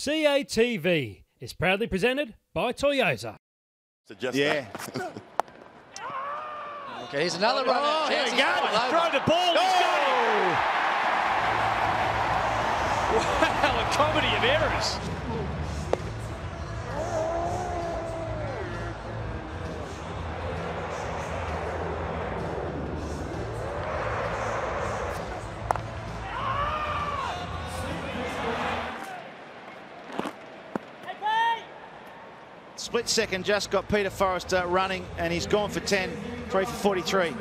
CATV is proudly presented by Toyota. yeah. Okay, here's another run. Oh, here we go. Throw the ball. He's oh! got it. Wow, a comedy of errors. Split second just got Peter Forrester running, and he's gone for 10, 3 for 43.